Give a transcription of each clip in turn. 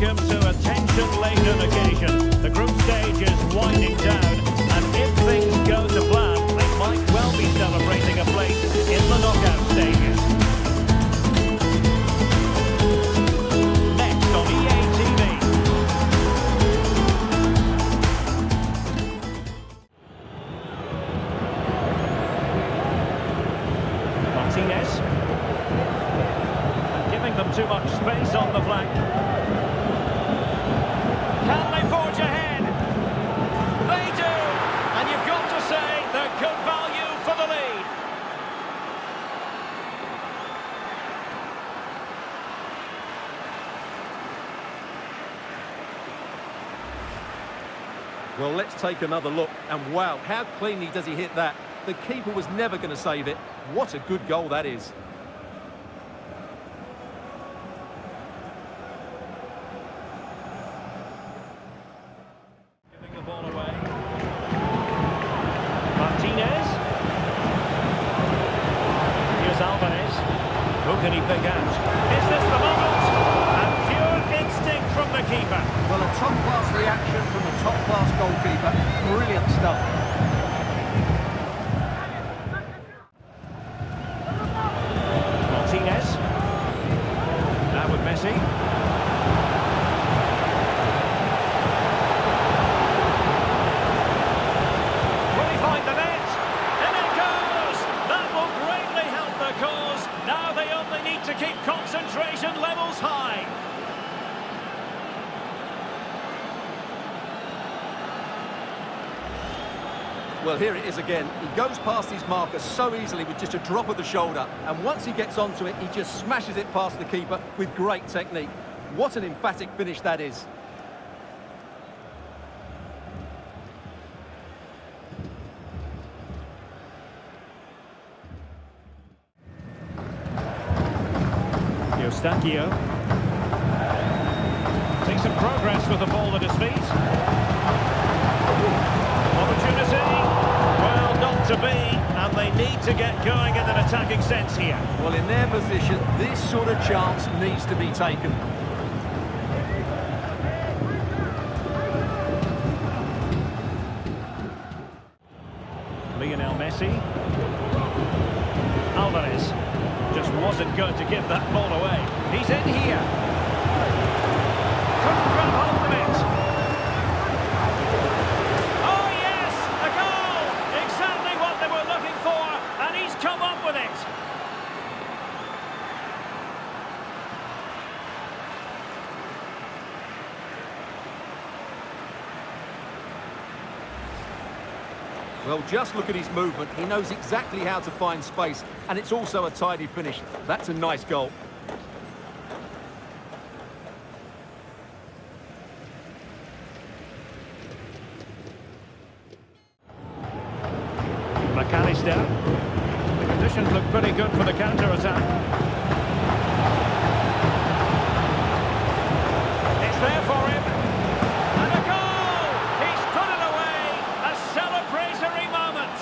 welcome to attention tension-laden occasion. Well, let's take another look. And wow, how cleanly does he hit that? The keeper was never going to save it. What a good goal that is. Giving the ball away. Martinez. Here's Alvarez. Who can he pick out? Is this the moment? And pure instinct from the keeper. Well, a top-class reaction from a top-class goalkeeper. Brilliant stuff. Martinez. Now with Messi. Will he find the net? And it goes! That will greatly help the cause. Now they only need to keep concentration levels high. Well, here it is again. He goes past his marker so easily with just a drop of the shoulder. And once he gets onto it, he just smashes it past the keeper with great technique. What an emphatic finish that is. Eustáquio. Takes some progress with the ball at his feet. To get going in an attacking sense here. Well, in their position, this sort of chance needs to be taken. Lionel Messi. Alvarez just wasn't going to give that ball away. He's in here. Couldn't grab hold of it. Oh yes, a goal! Exactly what they were looking for, and he's come up with it. Well, just look at his movement. He knows exactly how to find space, and it's also a tidy finish. That's a nice goal. Mac Allister. The conditions look pretty good for the counter-attack. It's there for him. And a goal! He's put it away! A celebratory moment!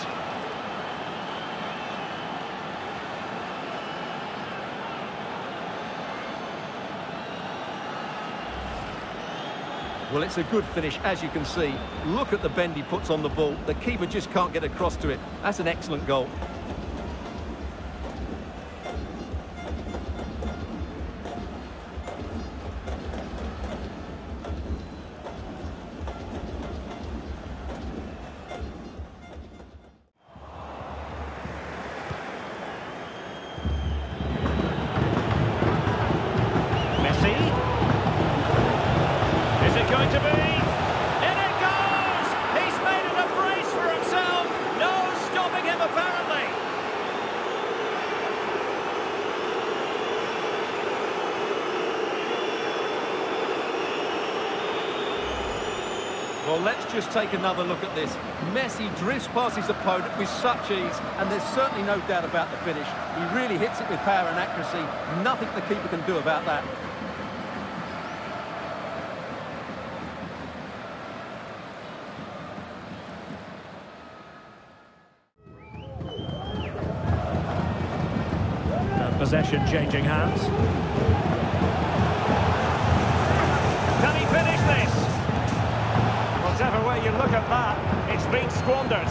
Well, it's a good finish, as you can see. Look at the bend he puts on the ball. The keeper just can't get across to it. That's an excellent goal. Well, let's just take another look at this. Messi drifts past his opponent with such ease, and there's certainly no doubt about the finish. He really hits it with power and accuracy. Nothing the keeper can do about that. Possession changing hands. Squandered.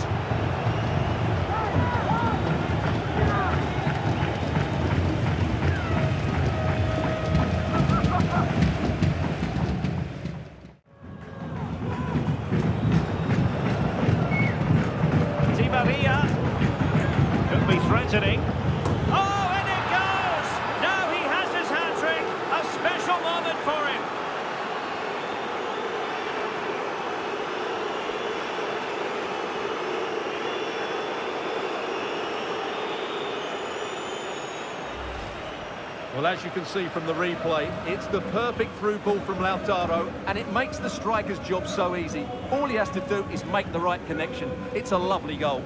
Di Maria could be threatening. Oh, and it goes! Now he has his hat-trick. A special moment for him. Well, as you can see from the replay, it's the perfect through ball from Lautaro, and it makes the striker's job so easy. All he has to do is make the right connection. It's a lovely goal.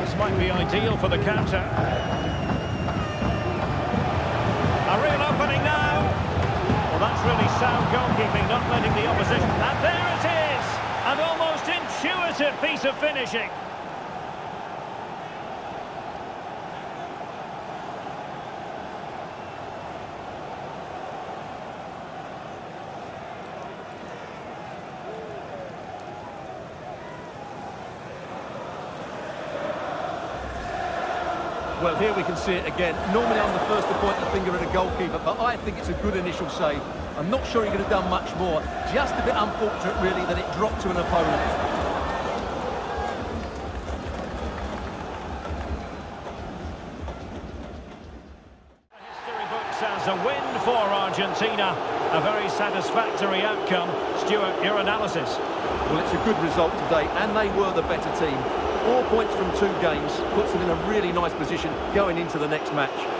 This might be ideal for the counter. Really sound goalkeeping, not letting the opposition. And there it is! An almost intuitive piece of finishing. Well, here we can see it again. Normally I'm the first to point the finger at a goalkeeper, but I think it's a good initial save. I'm not sure he could have done much more. Just a bit unfortunate, really, that it dropped to an opponent. History books as a win for Argentina. A very satisfactory outcome. Stuart, your analysis. Well, it's a good result today, and they were the better team. Four points from two games puts them in a really nice position going into the next match.